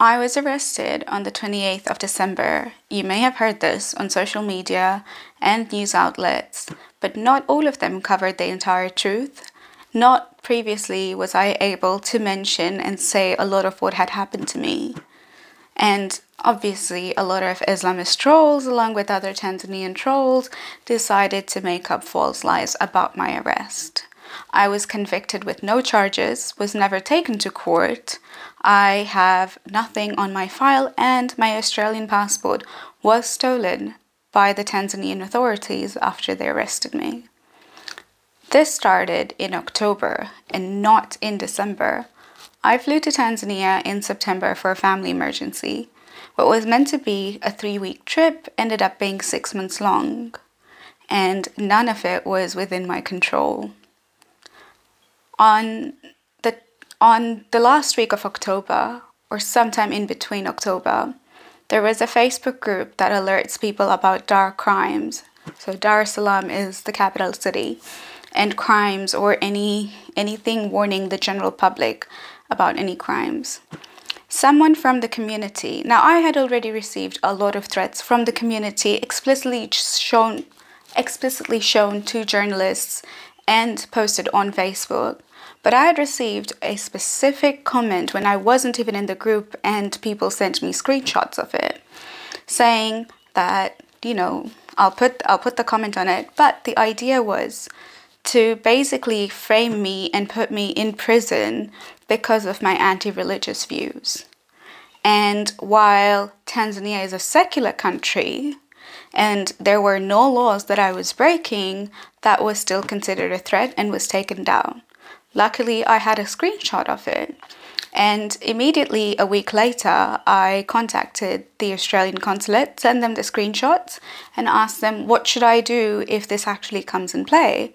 I was arrested on the 28th of December. You may have heard this on social media and news outlets, but not all of them covered the entire truth. Not previously was I able to mention and say a lot of what had happened to me. And obviously, a lot of Islamist trolls, along with other Tanzanian trolls, decided to make up false lies about my arrest. I was convicted with no charges, was never taken to court. I have nothing on my file, and my Australian passport was stolen by the Tanzanian authorities after they arrested me. This started in October and not in December. I flew to Tanzania in September for a family emergency. What was meant to be a three week trip ended up being six months long, and none of it was within my control. On the, on the last week of October, or sometime in between October, there was a Facebook group that alerts people about Dar crimes. So Dar es Salaam is the capital city, and crimes or any anything warning the general public about any crimes. Someone from the community. Now I had already received a lot of threats from the community explicitly shown explicitly shown to journalists and posted on Facebook. But I had received a specific comment when I wasn't even in the group, and people sent me screenshots of it saying that, you know, I'll put I'll put the comment on it. But the idea was to basically frame me and put me in prison because of my anti-religious views. And while Tanzania is a secular country and there were no laws that I was breaking, that was still considered a threat and was taken down. Luckily, I had a screenshot of it. And immediately a week later, I contacted the Australian consulate, sent them the screenshots, and asked them, What should I do if this actually comes in play?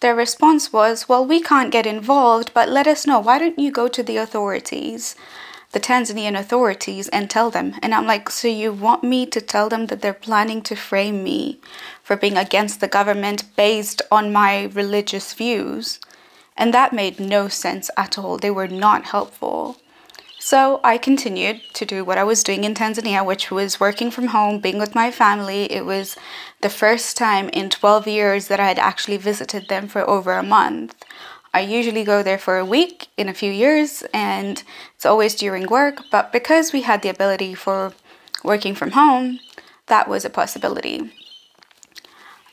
Their response was, Well, we can't get involved, but let us know. Why don't you go to the authorities, the Tanzanian authorities, and tell them? And I'm like, So you want me to tell them that they're planning to frame me for being against the government based on my religious views? And that made no sense at all. They were not helpful. So I continued to do what I was doing in Tanzania, which was working from home, being with my family. It was the first time in 12 years that I had actually visited them for over a month. I usually go there for a week in a few years, and it's always during work, but because we had the ability for working from home, that was a possibility.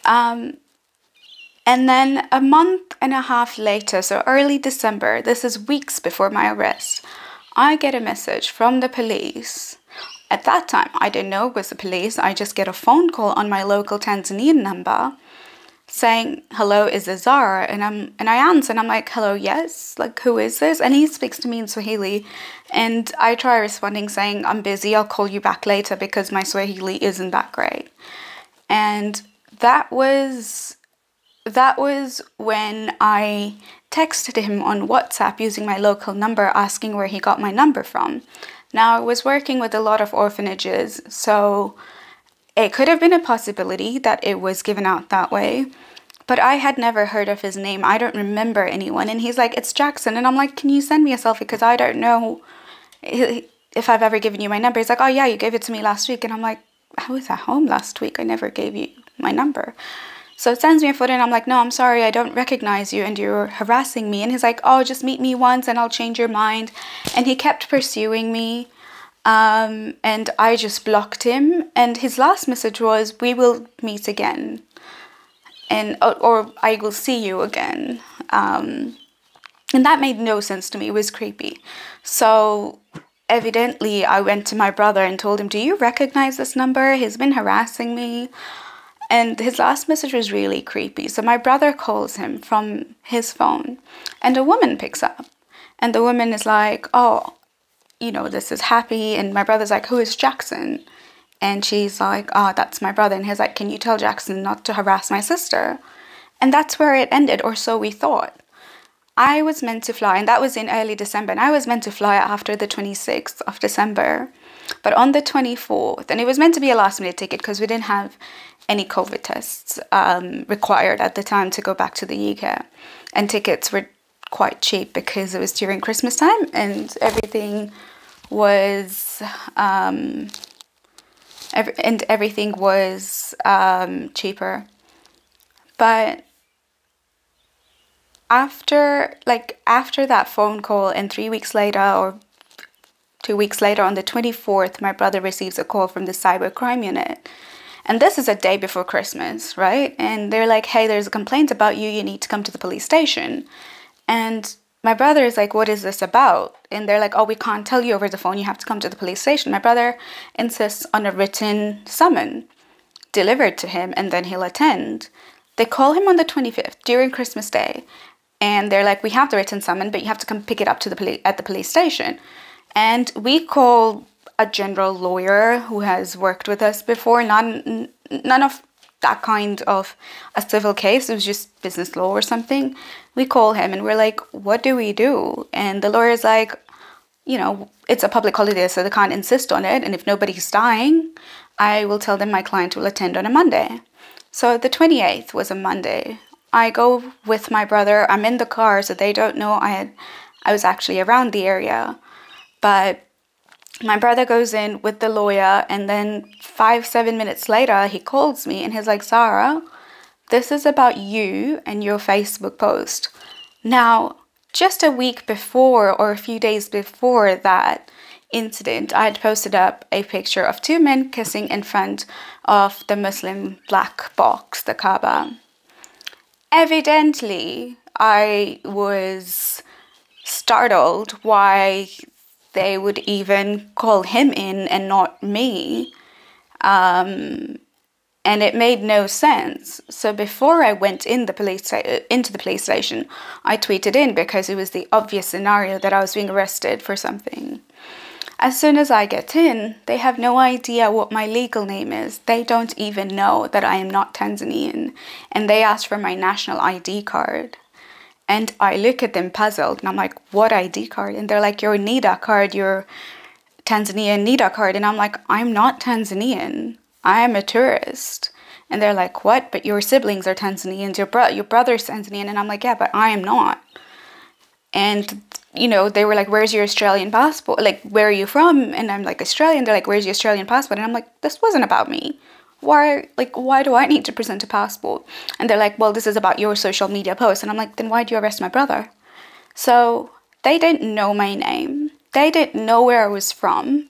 Um, and then a month and a half later, so early December, this is weeks before my arrest, I get a message from the police. At that time, I didn't know it was the police. I just get a phone call on my local Tanzanian number saying, "Hello, is this Zara?" And I'm and I answer and I'm like, "Hello, yes. Like, who is this?" And he speaks to me in Swahili, and I try responding saying, "I'm busy. I'll call you back later because my Swahili isn't that great." And that was that was when I texted him on WhatsApp using my local number asking where he got my number from. Now, I was working with a lot of orphanages, so it could have been a possibility that it was given out that way. But I had never heard of his name. I don't remember anyone. And he's like, It's Jackson. And I'm like, Can you send me a selfie? Because I don't know if I've ever given you my number. He's like, Oh, yeah, you gave it to me last week. And I'm like, I was at home last week. I never gave you my number. So it sends me a photo and I'm like, no, I'm sorry, I don't recognize you and you're harassing me. And he's like, oh, just meet me once and I'll change your mind. And he kept pursuing me. Um, and I just blocked him. And his last message was, we will meet again. And, or, or I will see you again. Um, and that made no sense to me. It was creepy. So evidently, I went to my brother and told him, do you recognize this number? He's been harassing me. And his last message was really creepy. So my brother calls him from his phone, and a woman picks up. And the woman is like, Oh, you know, this is happy. And my brother's like, Who is Jackson? And she's like, Oh, that's my brother. And he's like, Can you tell Jackson not to harass my sister? And that's where it ended, or so we thought. I was meant to fly, and that was in early December, and I was meant to fly after the 26th of December. But on the 24th, and it was meant to be a last minute ticket because we didn't have any COVID tests um, required at the time to go back to the UK. And tickets were quite cheap because it was during Christmas time and everything was um, every, and everything was um, cheaper. But after like after that phone call and three weeks later or two weeks later on the 24th my brother receives a call from the cyber crime unit and this is a day before christmas right? And they're like hey there's a complaint about you. You need to come to the police station. And my brother is like what is this about? And they're like oh we can't tell you over the phone. You have to come to the police station. My brother insists on a written summon delivered to him and then he'll attend. They call him on the 25th during christmas day and they're like, "We have the written summon, but you have to come pick it up to the police at the police station." And we call a general lawyer who has worked with us before. None, none of that kind of a civil case. It was just business law or something. We call him and we're like, "What do we do?" And the lawyer's like, "You know, it's a public holiday, so they can't insist on it. And if nobody's dying, I will tell them my client will attend on a Monday." So the 28th was a Monday. I go with my brother. I'm in the car, so they don't know I had I was actually around the area. But my brother goes in with the lawyer, and then five, seven minutes later, he calls me and he's like, Zara, this is about you and your Facebook post. Now, just a week before, or a few days before that incident, I had posted up a picture of two men kissing in front of the Muslim black box, the Kaaba evidently I was startled why they would even call him in and not me. Um, and it made no sense. So before I went in the police into the police station, I tweeted in because it was the obvious scenario that I was being arrested for something. As soon as I get in, they have no idea what my legal name is. They don't even know that I am not Tanzanian. And they ask for my national ID card. And I look at them puzzled and I'm like, what ID card? And they're like, your NIDA card, your Tanzanian NIDA card. And I'm like, I'm not Tanzanian. I am a tourist. And they're like, what? But your siblings are Tanzanians, your, bro- your brother's Tanzanian. And I'm like, yeah, but I am not. And you know, they were like, Where's your Australian passport? Like, where are you from? And I'm like, Australian. They're like, Where's your Australian passport? And I'm like, This wasn't about me. Why, like, why do I need to present a passport? And they're like, Well, this is about your social media post. And I'm like, Then why do you arrest my brother? So they didn't know my name, they didn't know where I was from.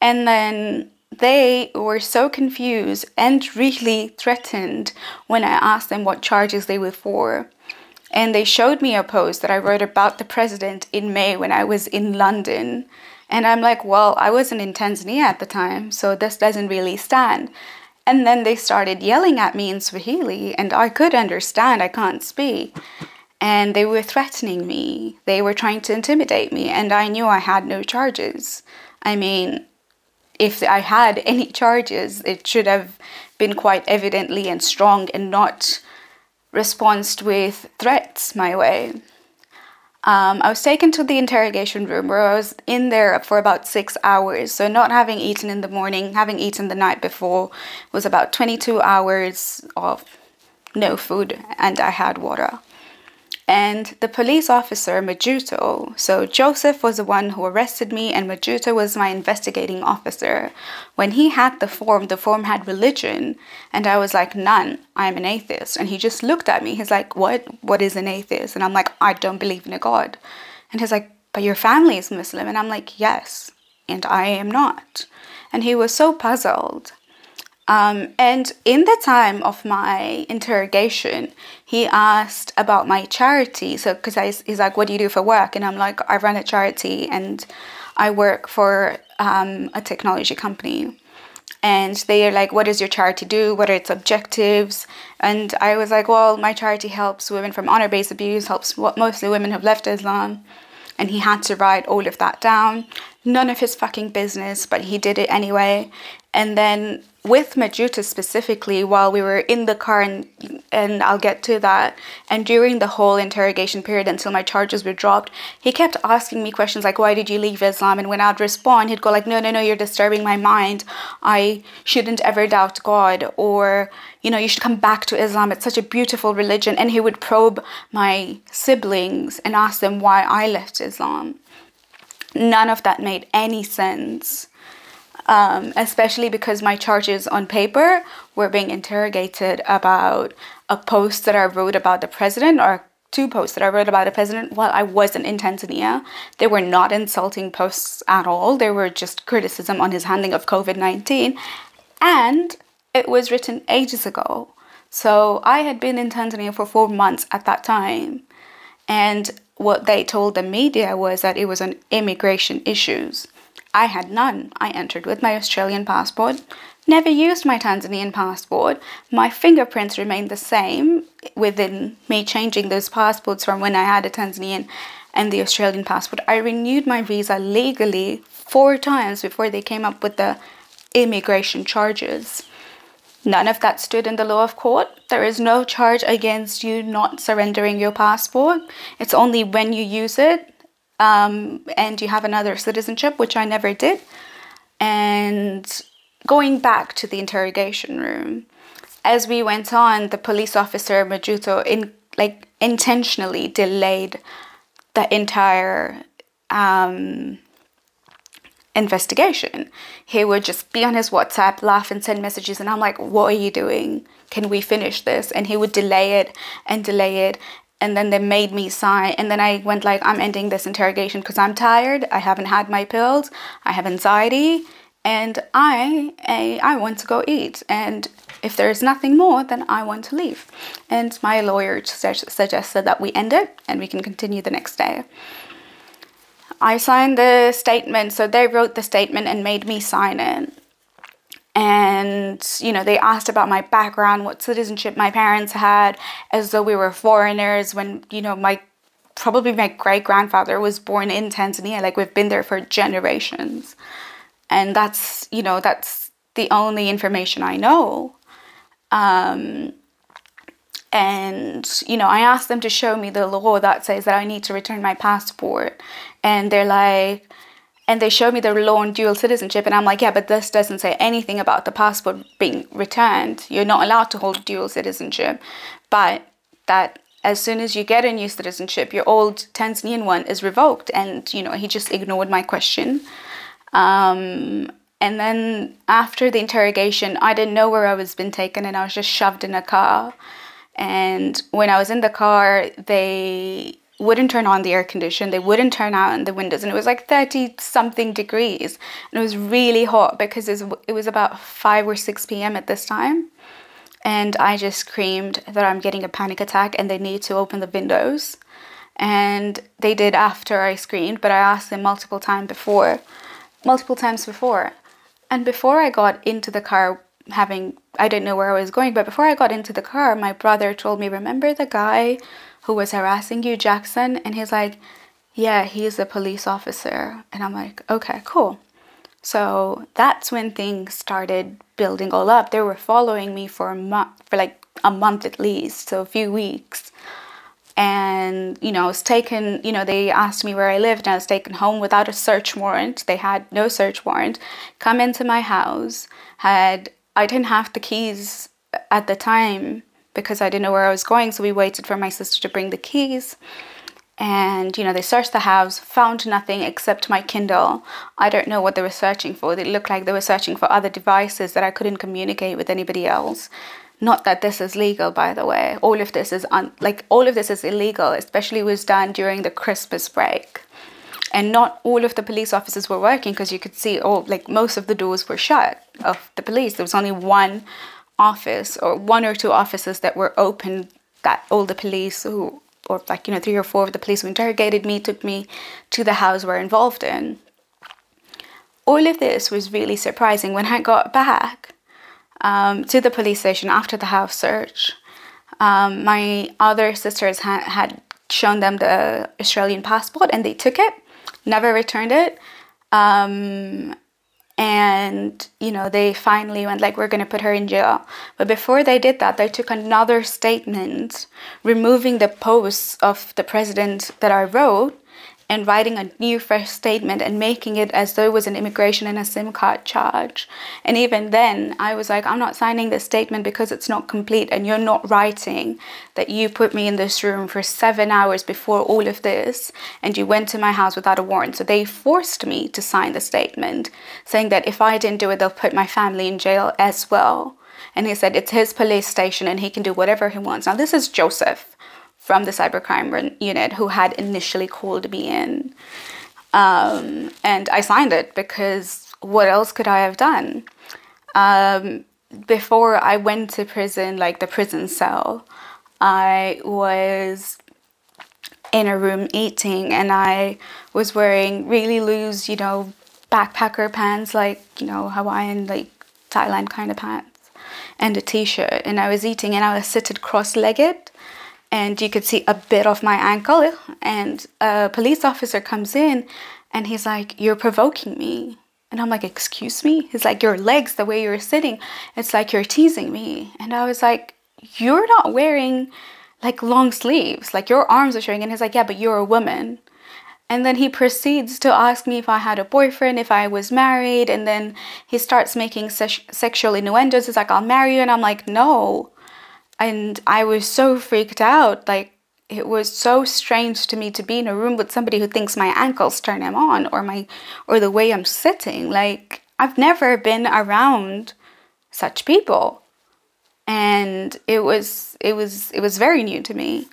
And then they were so confused and really threatened when I asked them what charges they were for and they showed me a post that I wrote about the president in May when I was in London. And I'm like, well, I wasn't in Tanzania at the time, so this doesn't really stand. And then they started yelling at me in Swahili, and I could understand, I can't speak. And they were threatening me, they were trying to intimidate me, and I knew I had no charges. I mean, if I had any charges, it should have been quite evidently and strong and not responded with threats my way. Um, I was taken to the interrogation room where I was in there for about six hours. So, not having eaten in the morning, having eaten the night before, was about 22 hours of no food, and I had water and the police officer Majuto. So Joseph was the one who arrested me, and Majuto was my investigating officer. When he had the form, the form had religion, and I was like, none. I'm an atheist. And he just looked at me. He's like, what? What is an atheist? And I'm like, I don't believe in a god. And he's like, but your family is Muslim. And I'm like, yes, and I am not. And he was so puzzled. Um, and in the time of my interrogation, he asked about my charity. So, because he's like, What do you do for work? And I'm like, I run a charity and I work for um, a technology company. And they are like, What does your charity do? What are its objectives? And I was like, Well, my charity helps women from honor based abuse, helps what mostly women who've left Islam. And he had to write all of that down. None of his fucking business, but he did it anyway. And then with Majuto specifically, while we were in the car, and, and I'll get to that, and during the whole interrogation period until my charges were dropped, he kept asking me questions like, Why did you leave Islam? And when I'd respond, he'd go, like, No, no, no, you're disturbing my mind. I shouldn't ever doubt God. Or, you know, you should come back to Islam. It's such a beautiful religion. And he would probe my siblings and ask them why I left Islam. none of that made any sense. Um, especially because my charges on paper were being interrogated about a post that I wrote about the president or two posts that I wrote about the president while I wasn't in Tanzania. They were not insulting posts at all. They were just criticism on his handling of COVID 19. And it was written ages ago. So I had been in Tanzania for four months at that time. And what they told the media was that it was on immigration issues. I had none. I entered with my Australian passport, never used my Tanzanian passport. My fingerprints remained the same within me changing those passports from when I had a Tanzanian and the Australian passport. I renewed my visa legally four times before they came up with the immigration charges. None of that stood in the law of court. There is no charge against you not surrendering your passport. It's only when you use it um, and you have another citizenship, which I never did. And going back to the interrogation room, as we went on, the police officer Majuto in like intentionally delayed the entire um, investigation. He would just be on his WhatsApp, laugh and send messages, and I'm like, "What are you doing? Can we finish this?" And he would delay it and delay it, and then they made me sign. And then I went like, "I'm ending this interrogation because I'm tired. I haven't had my pills. I have anxiety." And I, I, I want to go eat. And if there's nothing more, then I want to leave. And my lawyer suggested that we end it and we can continue the next day. I signed the statement. So they wrote the statement and made me sign it. And, you know, they asked about my background, what citizenship my parents had, as though we were foreigners when, you know, my probably my great grandfather was born in Tanzania. Like we've been there for generations. And that's, you know, that's the only information I know. Um, and you know i asked them to show me the law that says that i need to return my passport and they're like and they showed me the law on dual citizenship and i'm like yeah but this doesn't say anything about the passport being returned. You're not allowed to hold dual citizenship. But that as soon as you get a new citizenship your old tanzanian one is revoked and you know he just ignored my question. Um, and then after the interrogation i didn't know where i was being taken and i was just shoved in a car. And when I was in the car, they wouldn't turn on the air condition, they wouldn't turn on the windows, and it was like 30 something degrees. And it was really hot because it was about 5 or 6 p.m. at this time. And I just screamed that I'm getting a panic attack and they need to open the windows. And they did after I screamed, but I asked them multiple times before, multiple times before. And before I got into the car having I didn't know where I was going, but before I got into the car, my brother told me, "Remember the guy who was harassing you, Jackson?" And he's like, "Yeah, he's a police officer." And I'm like, "Okay, cool." So that's when things started building all up. They were following me for a month, for like a month at least, so a few weeks. And, you know, I was taken, you know, they asked me where I lived and I was taken home without a search warrant. They had no search warrant. Come into my house, had I didn't have the keys at the time because I didn't know where I was going. So we waited for my sister to bring the keys. And, you know, they searched the house, found nothing except my Kindle. I don't know what they were searching for. They looked like they were searching for other devices that I couldn't communicate with anybody else. Not that this is legal, by the way. All of this is like all of this is illegal, especially was done during the Christmas break and not all of the police officers were working because you could see all like most of the doors were shut of the police there was only one office or one or two offices that were open that all the police who or like you know three or four of the police who interrogated me took me to the house were involved in all of this was really surprising when i got back um, to the police station after the house search um, my other sisters ha- had shown them the australian passport and they took it never returned it. Um, and you know they finally went like we're going to put her in jail. But before they did that they took another statement removing the posts of the president that i wrote and writing a new fresh statement and making it as though it was an immigration and a SIM card charge. And even then, I was like, I'm not signing this statement because it's not complete, and you're not writing that you put me in this room for seven hours before all of this, and you went to my house without a warrant. So they forced me to sign the statement, saying that if I didn't do it, they'll put my family in jail as well. And he said it's his police station and he can do whatever he wants. Now, this is Joseph from the cybercrime unit who had initially called me in. Um, and I signed it because what else could I have done? Um, before I went to prison, like the prison cell, I was in a room eating and I was wearing really loose, you know, backpacker pants, like, you know, Hawaiian, like Thailand kind of pants, and a t shirt. And I was eating and I was seated cross legged and you could see a bit of my ankle and a police officer comes in and he's like you're provoking me. And i'm like excuse me? He's like your legs the way you're sitting it's like you're teasing me. And i was like you're not wearing like long sleeves. Like your arms are showing. And he's like yeah but you're a woman. And then he proceeds to ask me if I had a boyfriend, if I was married, and then he starts making se- sexual innuendos. He's like, I'll marry you. And I'm like, no and I was so freaked out. Like it was so strange to me to be in a room with somebody who thinks my ankles turn him on or my or the way I'm sitting. Like I've never been around such people. And it was it was it was very new to me.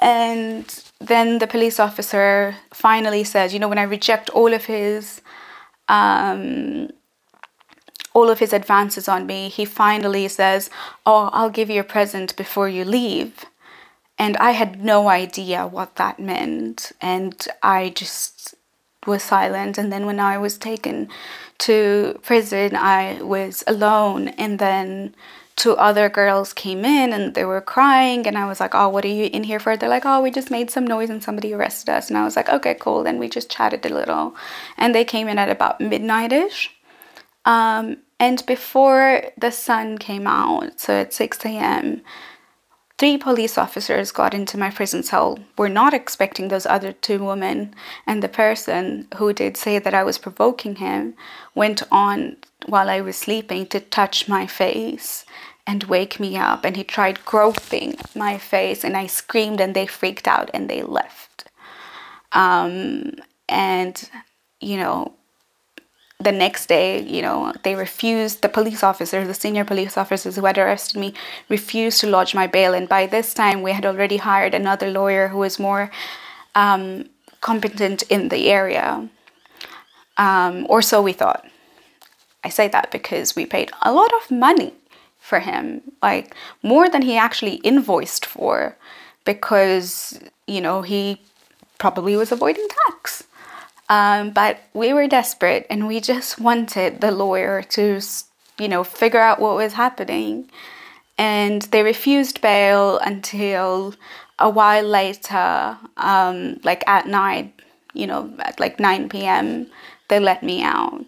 And then the police officer finally says, you know, when I reject all of his um, all of his advances on me, he finally says, Oh, I'll give you a present before you leave. And I had no idea what that meant. And I just was silent. And then when I was taken to prison, I was alone. And then two other girls came in and they were crying and i was like oh what are you in here for they're like oh we just made some noise and somebody arrested us and i was like okay cool then we just chatted a little and they came in at about midnight-ish um, and before the sun came out, so at 6 a.m., three police officers got into my prison cell. We're not expecting those other two women. And the person who did say that I was provoking him went on while I was sleeping to touch my face and wake me up. And he tried groping my face, and I screamed, and they freaked out and they left. Um, and, you know, the next day, you know, they refused, the police officers, the senior police officers who had arrested me, refused to lodge my bail. And by this time, we had already hired another lawyer who was more um, competent in the area. Um, or so we thought. I say that because we paid a lot of money for him, like more than he actually invoiced for, because, you know, he probably was avoiding tax. Um, but we were desperate and we just wanted the lawyer to, you know, figure out what was happening. And they refused bail until a while later, um, like at night, you know, at like 9 p.m., they let me out.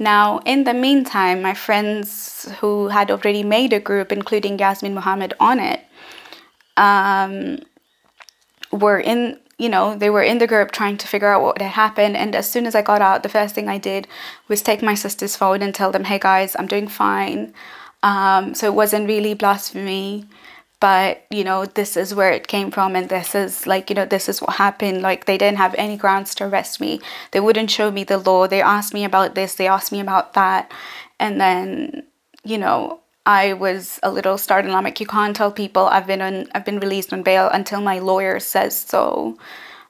Now, in the meantime, my friends who had already made a group, including Yasmine Mohammed, on it, um, were in you know, they were in the group trying to figure out what had happened. And as soon as I got out, the first thing I did was take my sister's phone and tell them, hey guys, I'm doing fine. Um, so it wasn't really blasphemy, but you know, this is where it came from, and this is like, you know, this is what happened. Like, they didn't have any grounds to arrest me, they wouldn't show me the law. They asked me about this, they asked me about that. And then, you know, I was a little startled. I'm like, you can't tell people I've been on, I've been released on bail until my lawyer says so.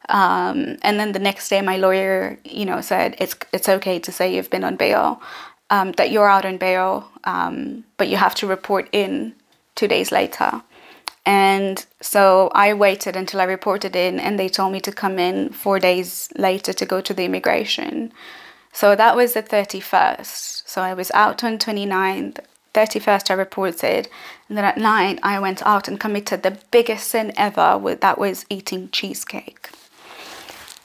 Um, and then the next day, my lawyer, you know, said it's it's okay to say you've been on bail, um, that you're out on bail, um, but you have to report in two days later. And so I waited until I reported in, and they told me to come in four days later to go to the immigration. So that was the 31st. So I was out on 29th. 31st I reported and then at night I went out and committed the biggest sin ever with that was eating cheesecake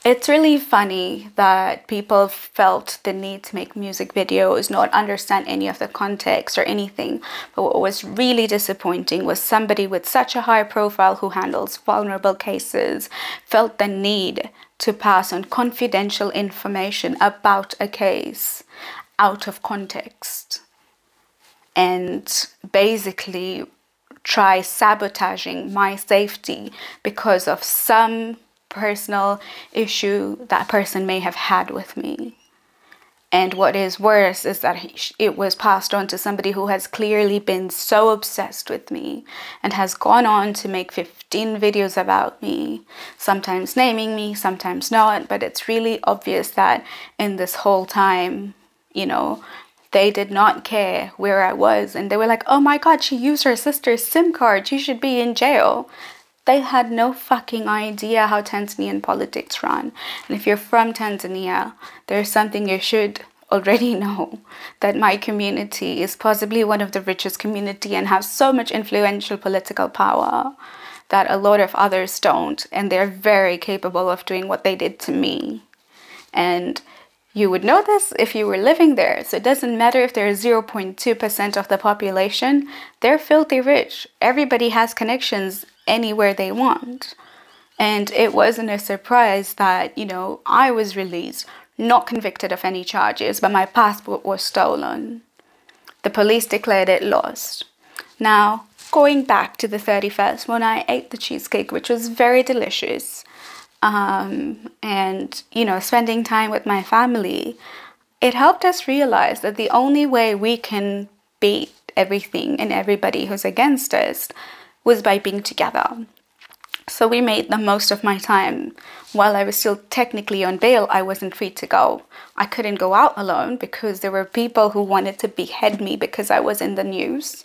it's really funny that people felt the need to make music videos, not understand any of the context or anything. But what was really disappointing was somebody with such a high profile who handles vulnerable cases felt the need to pass on confidential information about a case out of context and basically try sabotaging my safety because of some personal issue that person may have had with me. And what is worse is that it was passed on to somebody who has clearly been so obsessed with me and has gone on to make 15 videos about me, sometimes naming me, sometimes not. But it's really obvious that in this whole time, you know, they did not care where I was. And they were like, oh my God, she used her sister's SIM card. She should be in jail they had no fucking idea how Tanzanian politics run. And if you're from Tanzania, there's something you should already know that my community is possibly one of the richest community and has so much influential political power that a lot of others don't and they're very capable of doing what they did to me and you would know this if you were living there. So it doesn't matter if they're 0.2% of the population, they're filthy rich. Everybody has connections anywhere they want. And it wasn't a surprise that, you know, I was released, not convicted of any charges, but my passport was stolen. The police declared it lost. Now, going back to the 31st, when I ate the cheesecake, which was very delicious, um, and, you know, spending time with my family, it helped us realize that the only way we can beat everything and everybody who's against us was by being together. So we made the most of my time. While I was still technically on bail, I wasn't free to go. I couldn't go out alone because there were people who wanted to behead me because I was in the news.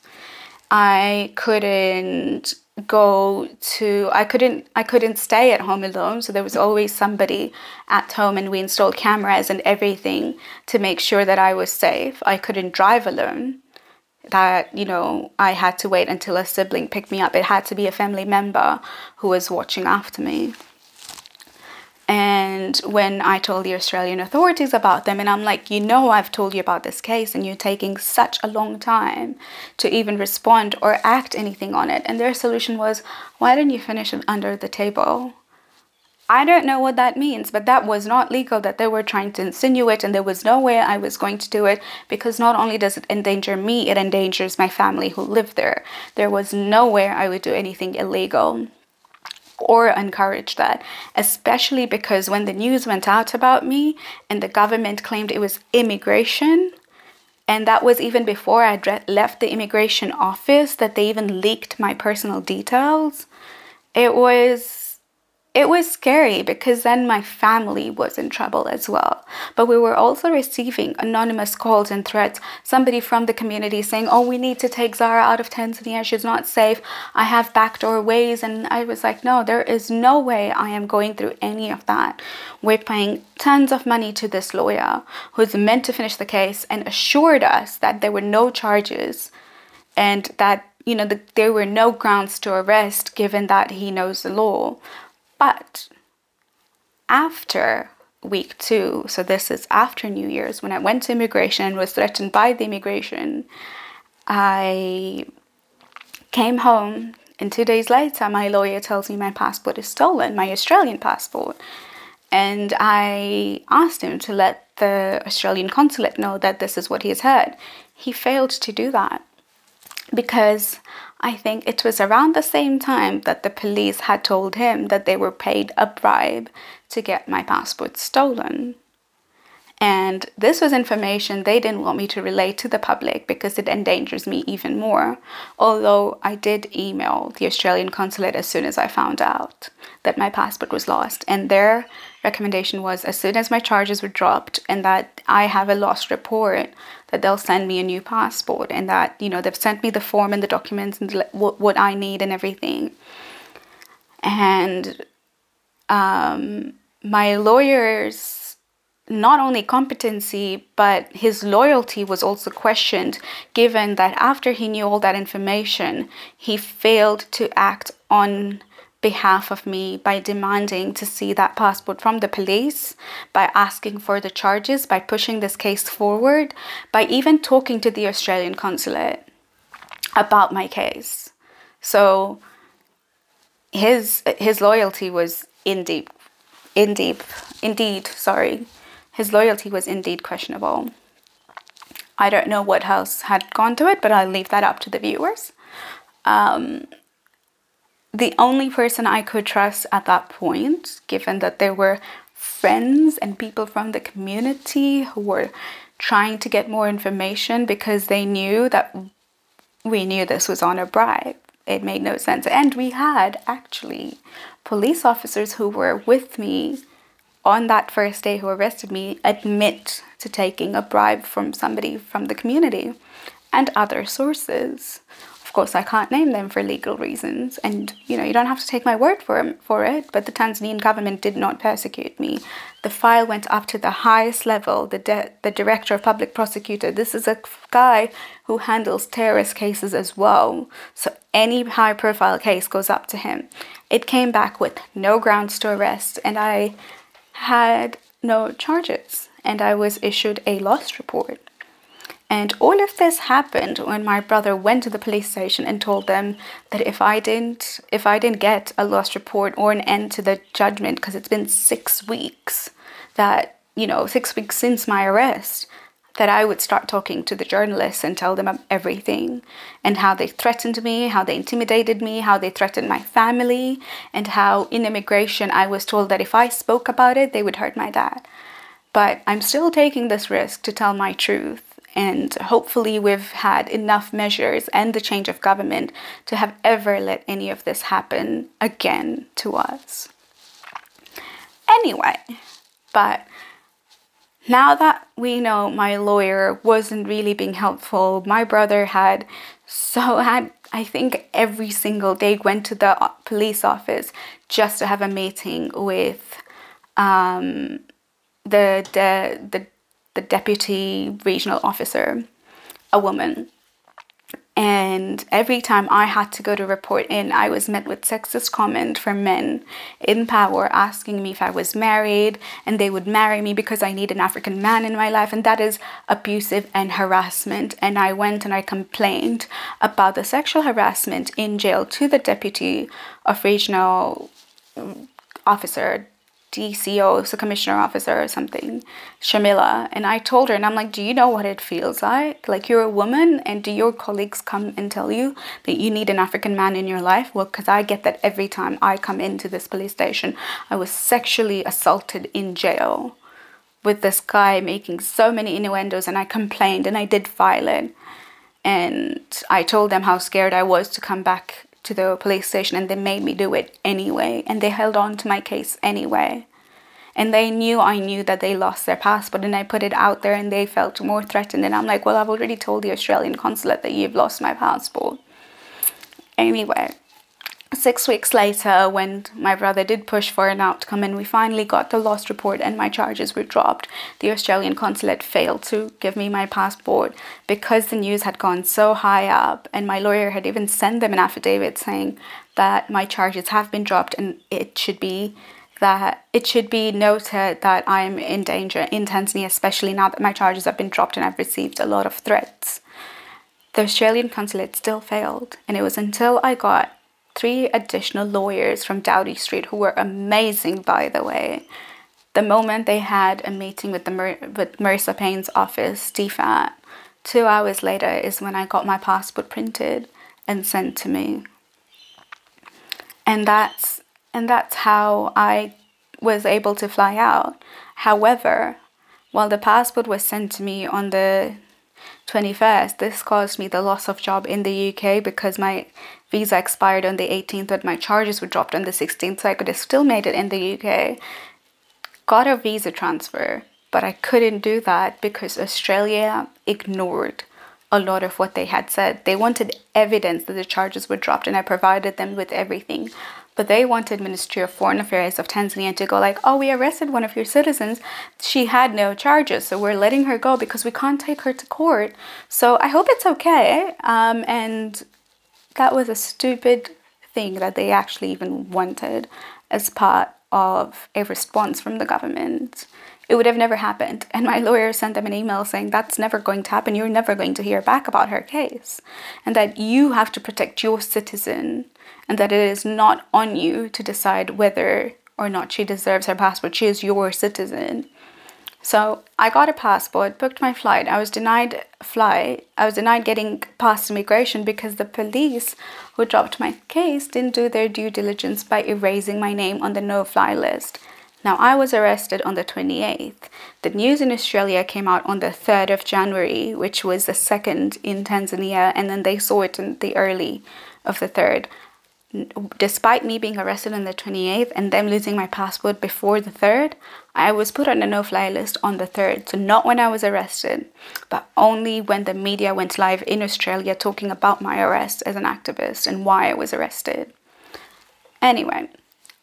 I couldn't go to I couldn't I couldn't stay at home alone so there was always somebody at home and we installed cameras and everything to make sure that I was safe. I couldn't drive alone that you know I had to wait until a sibling picked me up. It had to be a family member who was watching after me. And when I told the Australian authorities about them, and I'm like, you know, I've told you about this case, and you're taking such a long time to even respond or act anything on it. And their solution was, why didn't you finish it under the table? I don't know what that means, but that was not legal that they were trying to insinuate, and there was no way I was going to do it because not only does it endanger me, it endangers my family who live there. There was no way I would do anything illegal or encourage that, especially because when the news went out about me and the government claimed it was immigration, and that was even before I left the immigration office that they even leaked my personal details. It was it was scary because then my family was in trouble as well. But we were also receiving anonymous calls and threats. Somebody from the community saying, Oh, we need to take Zara out of Tanzania. She's not safe. I have backdoor ways. And I was like, No, there is no way I am going through any of that. We're paying tons of money to this lawyer who's meant to finish the case and assured us that there were no charges and that you know, the, there were no grounds to arrest given that he knows the law. But after week two, so this is after New Year's, when I went to immigration was threatened by the immigration, I came home and two days later my lawyer tells me my passport is stolen, my Australian passport. And I asked him to let the Australian consulate know that this is what he has heard. He failed to do that because I think it was around the same time that the police had told him that they were paid a bribe to get my passport stolen. And this was information they didn't want me to relate to the public because it endangers me even more. Although I did email the Australian consulate as soon as I found out that my passport was lost. And their recommendation was as soon as my charges were dropped and that I have a lost report, that they'll send me a new passport and that, you know, they've sent me the form and the documents and what, what I need and everything. And um, my lawyers not only competency, but his loyalty was also questioned, given that after he knew all that information, he failed to act on behalf of me by demanding to see that passport from the police, by asking for the charges, by pushing this case forward, by even talking to the Australian consulate about my case. So his his loyalty was indeed indeed indeed sorry. His loyalty was indeed questionable. I don't know what else had gone to it but i'll leave that up to the viewers. Um, the only person i could trust at that point given that there were friends and people from the community who were trying to get more information because they knew that we knew this was on a bribe it made no sense. And we had actually police officers who were with me on that first day who arrested me admit to taking a bribe from somebody from the community and other sources course, I can't name them for legal reasons, and you know, you don't have to take my word for, for it, but the Tanzanian government did not persecute me. The file went up to the highest level, the, the director of public prosecutor. This is a guy who handles terrorist cases as well, so any high profile case goes up to him. It came back with no grounds to arrest, and I had no charges, and I was issued a lost report. And all of this happened when my brother went to the police station and told them that if I didn't if I didn't get a lost report or an end to the judgment because it's been 6 weeks that you know 6 weeks since my arrest that I would start talking to the journalists and tell them everything and how they threatened me, how they intimidated me, how they threatened my family, and how in immigration I was told that if I spoke about it, they would hurt my dad. But I'm still taking this risk to tell my truth and hopefully, we've had enough measures and the change of government to have ever let any of this happen again to us. Anyway, but now that we know my lawyer wasn't really being helpful, my brother had so had I think every single day went to the police office just to have a meeting with um, the the the the deputy regional officer, a woman. And every time I had to go to report in, I was met with sexist comment from men in power asking me if I was married and they would marry me because I need an African man in my life. And that is abusive and harassment. And I went and I complained about the sexual harassment in jail to the deputy of regional officer DCO, so commissioner officer or something, Shamila. And I told her, and I'm like, do you know what it feels like? Like you're a woman, and do your colleagues come and tell you that you need an African man in your life? Well, because I get that every time I come into this police station. I was sexually assaulted in jail with this guy making so many innuendos, and I complained and I did file it. And I told them how scared I was to come back to the police station and they made me do it anyway. And they held on to my case anyway. And they knew I knew that they lost their passport and I put it out there and they felt more threatened. And I'm like well I've already told the Australian consulate that you've lost my passport. Anyway six weeks later, when my brother did push for an outcome and we finally got the lost report and my charges were dropped, the Australian consulate failed to give me my passport because the news had gone so high up. And my lawyer had even sent them an affidavit saying that my charges have been dropped and it should be that it should be noted that I'm in danger in Tanzania, especially now that my charges have been dropped and I've received a lot of threats. The Australian consulate still failed, and it was until I got three additional lawyers from Doughty Street who were amazing, by the way. The moment they had a meeting with the Mer- with Marise Payne's office, DFAT, two hours later is when I got my passport printed and sent to me. And that's and that's how I was able to fly out. However, while the passport was sent to me on the 21st, this caused me the loss of job in the UK because my visa expired on the 18th, but my charges were dropped on the 16th, so I could have still made it in the UK. Got a visa transfer, but I couldn't do that because Australia ignored a lot of what they had said. They wanted evidence that the charges were dropped, and I provided them with everything. But they wanted Ministry of Foreign Affairs of Tanzania to go like, oh, we arrested one of your citizens. She had no charges, so we're letting her go because we can't take her to court. So I hope it's okay. Um, and that was a stupid thing that they actually even wanted as part of a response from the government. It would have never happened. And my lawyer sent them an email saying that's never going to happen. You're never going to hear back about her case. And that you have to protect your citizen and that it is not on you to decide whether or not she deserves her passport. She is your citizen. So I got a passport, booked my flight. I was denied flight. I was denied getting past immigration because the police who dropped my case didn't do their due diligence by erasing my name on the no-fly list. Now I was arrested on the 28th. The news in Australia came out on the 3rd of January, which was the second in Tanzania, and then they saw it in the early of the 3rd despite me being arrested on the 28th and them losing my passport before the 3rd, I was put on a no fly list on the 3rd. So, not when I was arrested, but only when the media went live in Australia talking about my arrest as an activist and why I was arrested. Anyway,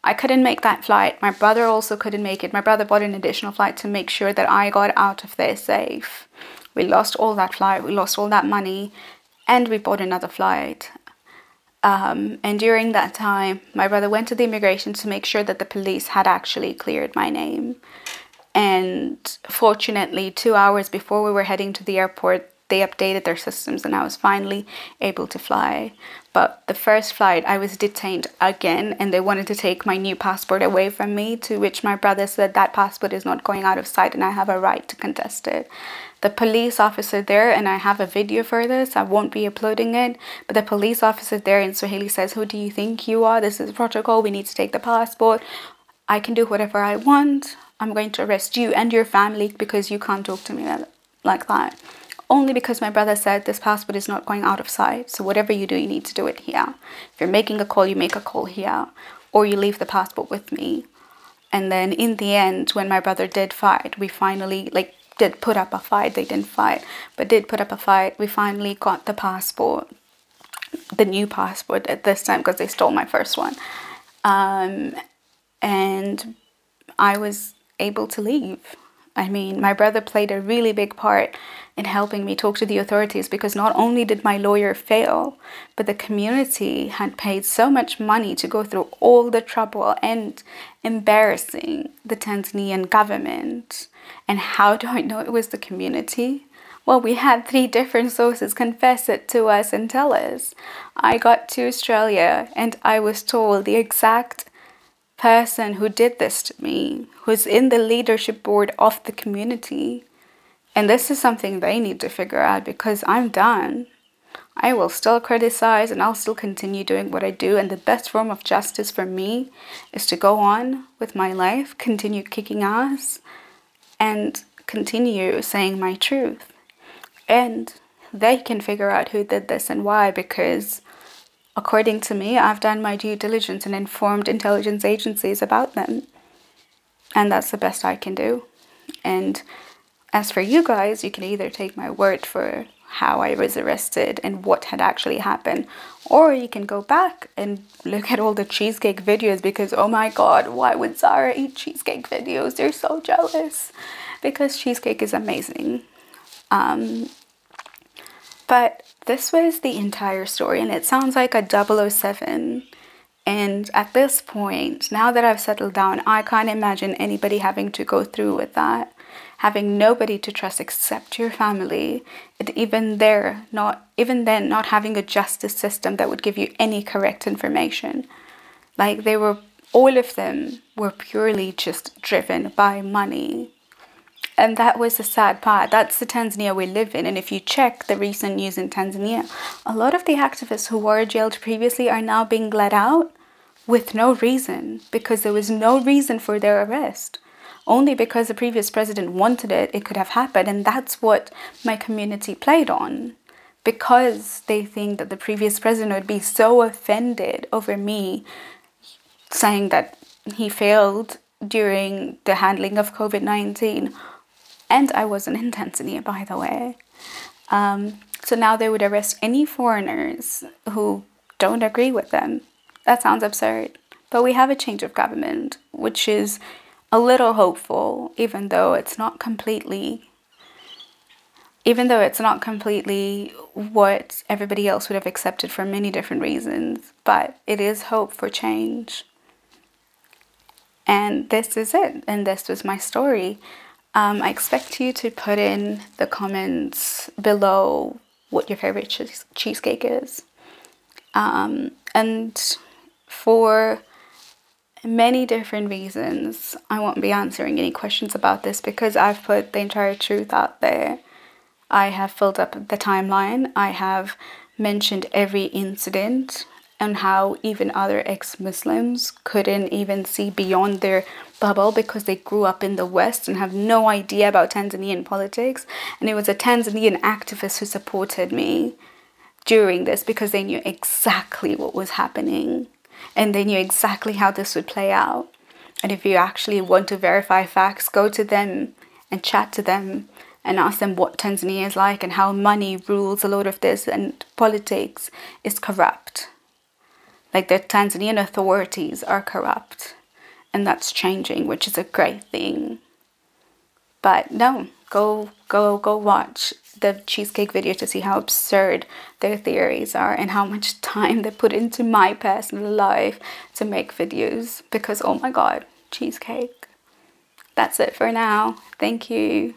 I couldn't make that flight. My brother also couldn't make it. My brother bought an additional flight to make sure that I got out of there safe. We lost all that flight, we lost all that money, and we bought another flight. Um, and during that time, my brother went to the immigration to make sure that the police had actually cleared my name. And fortunately, two hours before we were heading to the airport, they updated their systems and I was finally able to fly. But the first flight, I was detained again and they wanted to take my new passport away from me, to which my brother said that passport is not going out of sight and I have a right to contest it the police officer there, and I have a video for this, I won't be uploading it, but the police officer there in Swahili says, Who do you think you are? This is protocol, we need to take the passport. I can do whatever I want. I'm going to arrest you and your family because you can't talk to me like that. Only because my brother said this passport is not going out of sight. So whatever you do, you need to do it here. If you're making a call, you make a call here. Or you leave the passport with me. And then in the end, when my brother did fight, we finally, like, did put up a fight. They didn't fight, but did put up a fight. We finally got the passport, the new passport at this time because they stole my first one. Um, and I was able to leave. I mean, my brother played a really big part in helping me talk to the authorities because not only did my lawyer fail, but the community had paid so much money to go through all the trouble and embarrassing the Tanzanian government and how do I know it was the community? Well, we had three different sources confess it to us and tell us. I got to Australia and I was told the exact person who did this to me, who's in the leadership board of the community. And this is something they need to figure out because I'm done. I will still criticize and I'll still continue doing what I do. And the best form of justice for me is to go on with my life, continue kicking ass, and continue saying my truth. And they can figure out who did this and why because according to me, I've done my due diligence and informed intelligence agencies about them. And that's the best I can do. And as for you guys, you can either take my word for how I was arrested and what had actually happened, or you can go back and look at all the cheesecake videos because oh my god, why would Zara eat cheesecake videos? They're so jealous because cheesecake is amazing. Um, but this was the entire story, and it sounds like a 007. And at this point, now that I've settled down, I can't imagine anybody having to go through with that having nobody to trust except your family, and even there, not even then, not having a justice system that would give you any correct information. Like they were, all of them were purely just driven by money. And that was the sad part. That's the Tanzania we live in. And if you check the recent news in Tanzania, a lot of the activists who were jailed previously are now being let out with no reason because there was no reason for their arrest only because the previous president wanted it, it could have happened. And that's what my community played on. Because they think that the previous president would be so offended over me saying that he failed during the handling of COVID 19. And I wasn't in Tanzania, by the way. Um, so now they would arrest any foreigners who don't agree with them. That sounds absurd. But we have a change of government, which is a little hopeful, even though it's not completely even though it's not completely what everybody else would have accepted for many different reasons, but it is hope for change. And this is it, and this was my story. Um, I expect you to put in the comments below what your favorite cheese cheesecake is. Um, and for many different reasons, I won't be answering any questions about this because I've put the entire truth out there. I have filled up the timeline. I have mentioned every incident and how even other ex Muslims couldn't even see beyond their bubble because they grew up in the West and have no idea about Tanzanian politics. And it was a Tanzanian activist who supported me during this because they knew exactly what was happening and they knew exactly how this would play out. And if you actually want to verify facts, go to them and chat to them and ask them what Tanzania is like and how money rules a lot of this and politics is corrupt. Like the Tanzanian authorities are corrupt and that's changing, which is a great thing. But no, go go go watch the cheesecake video to see how absurd their theories are and how much time they put into my personal life to make videos because oh my god, cheesecake. That's it for now. Thank you.